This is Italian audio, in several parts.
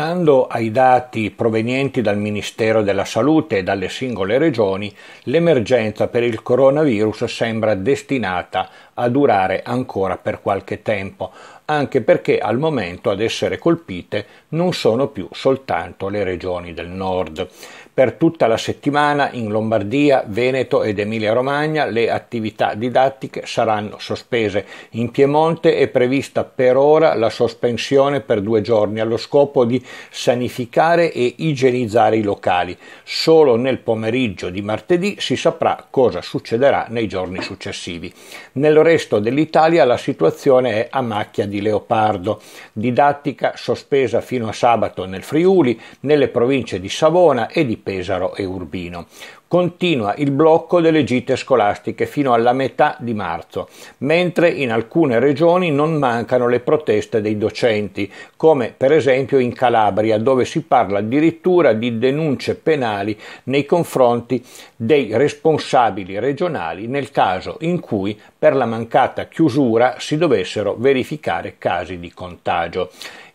Stando ai dati provenienti dal Ministero della Salute e dalle singole regioni, l'emergenza per il coronavirus sembra destinata a durare ancora per qualche tempo, anche perché al momento ad essere colpite non sono più soltanto le regioni del nord. Per tutta la settimana in Lombardia, Veneto ed Emilia-Romagna le attività didattiche saranno sospese. In Piemonte è prevista per ora la sospensione per due giorni allo scopo di sanificare e igienizzare i locali. Solo nel pomeriggio di martedì si saprà cosa succederà nei giorni successivi. Nel resto dell'Italia la situazione è a macchia di leopardo. Didattica sospesa fino a sabato nel Friuli, nelle province di Savona e di Pesaro e Urbino. Continua il blocco delle gite scolastiche fino alla metà di marzo, mentre in alcune regioni non mancano le proteste dei docenti, come per esempio in Calabria, dove si parla addirittura di denunce penali nei confronti dei responsabili regionali nel caso in cui per la mancata chiusura si dovessero verificare casi di contagio.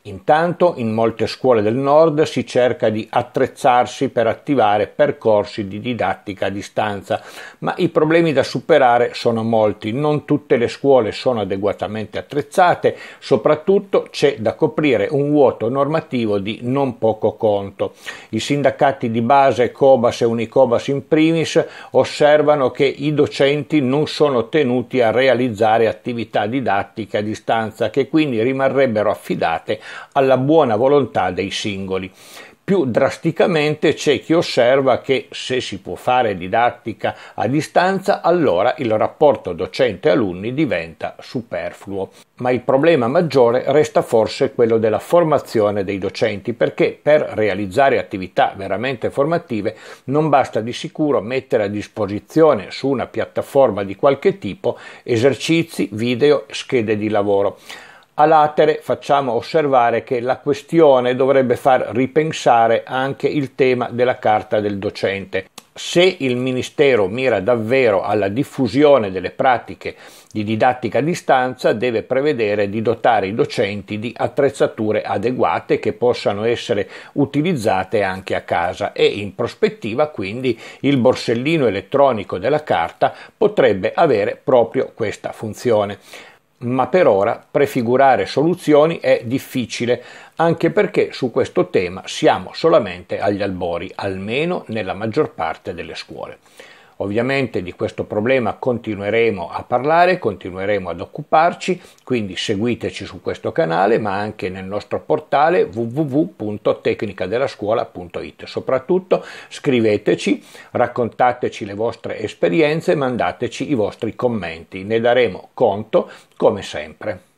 Intanto in molte scuole del nord si cerca di attrezzarsi per attivare percorsi di didattica a distanza, ma i problemi da superare sono molti, non tutte le scuole sono adeguatamente attrezzate, soprattutto c'è da coprire un vuoto normativo di non poco conto. I sindacati di base Cobas e Unicobas in primis osservano che i docenti non sono tenuti a realizzare attività didattiche a distanza che quindi rimarrebbero affidate alla buona volontà dei singoli. Più drasticamente c'è chi osserva che se si può fare didattica a distanza, allora il rapporto docente-alunni diventa superfluo. Ma il problema maggiore resta forse quello della formazione dei docenti, perché per realizzare attività veramente formative non basta di sicuro mettere a disposizione su una piattaforma di qualche tipo esercizi, video, schede di lavoro. A latere facciamo osservare che la questione dovrebbe far ripensare anche il tema della carta del docente. Se il Ministero mira davvero alla diffusione delle pratiche di didattica a distanza, deve prevedere di dotare i docenti di attrezzature adeguate che possano essere utilizzate anche a casa e in prospettiva quindi il borsellino elettronico della carta potrebbe avere proprio questa funzione ma per ora prefigurare soluzioni è difficile, anche perché su questo tema siamo solamente agli albori, almeno nella maggior parte delle scuole. Ovviamente di questo problema continueremo a parlare, continueremo ad occuparci, quindi seguiteci su questo canale, ma anche nel nostro portale www.tecnicadellascuola.it. Soprattutto scriveteci, raccontateci le vostre esperienze, mandateci i vostri commenti, ne daremo conto come sempre.